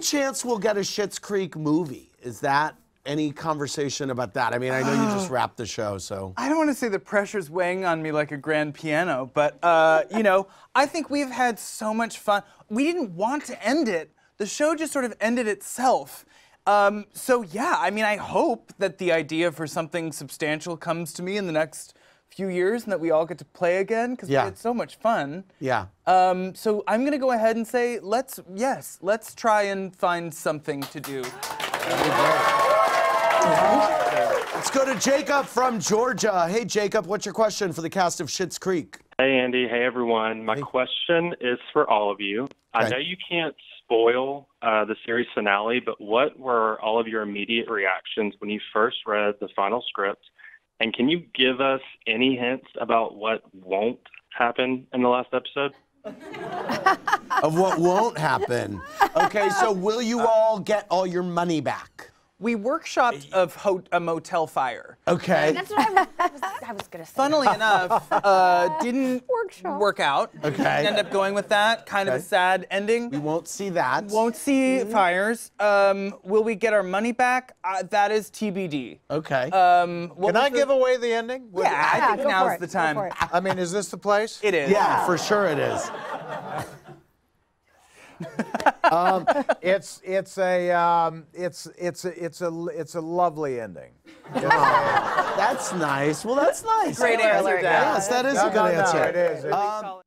chance we'll get a Schitt's Creek movie? Is that any conversation about that? I mean, I know you just wrapped the show, so. I don't want to say the pressure's weighing on me like a grand piano, but uh, you know, I think we've had so much fun. We didn't want to end it. The show just sort of ended itself. Um, so yeah, I mean, I hope that the idea for something substantial comes to me in the next few years and that we all get to play again because Yeah. we had so much fun. Yeah. Um, so I'm gonna go ahead and say, let's yes, let's try and find something to do. Let's go to Jacob from Georgia. Hey, Jacob, what's your question for the cast of Schitt's Creek? Hey, Andy. Hey, everyone. My question is for all of you. I know you can't spoil uh, the series finale, but what were all of your immediate reactions when you first read the final script? And can you give us any hints about what won't happen in the last episode? Of what won't happen. Okay, so will you all get all your money back? We workshopped of ho- a motel fire. Okay. That's what I was, I was, I was gonna say. Funnily enough, uh, didn't Workshop. work out. Okay. Ended up going with that. Kind of a sad ending. We won't see that. Won't see fires. Um, will we get our money back? Uh, that is TBD. Okay. Um, Can I the- give away the ending? Would- Yeah, I think go for now's it, the go time. for it. I mean, is this the place? It is. yeah, for sure it is. It's it's a um, it's it's a, it's a it's a lovely ending. That's nice. Well, that's nice. Great Spoiler answer, alert, Dad. Yes, that is No, a good no, no, answer. it is. It- Um,